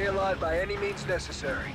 Stay alive by any means necessary.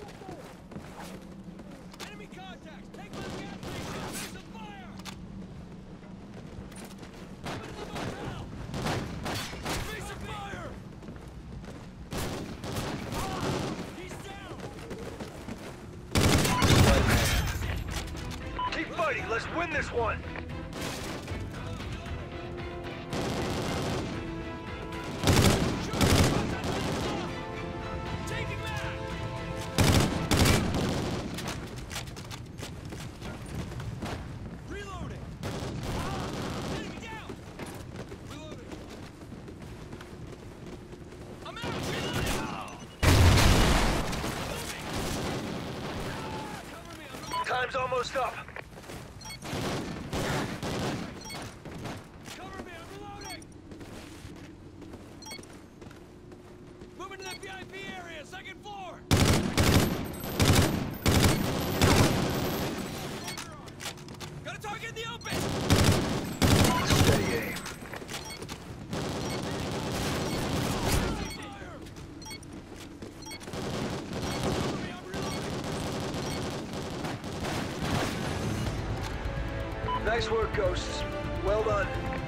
fighting, let's win this one! Taking back! Reloading! Enemy down! Reloading! I'm out! Reloading! Moving! Cover me, I'm reloading! Time's almost up. Cover me, I'm reloading! Moving to the Area, second floor! Got a target in the open! Steady aim. Nice work, Ghosts. Well done.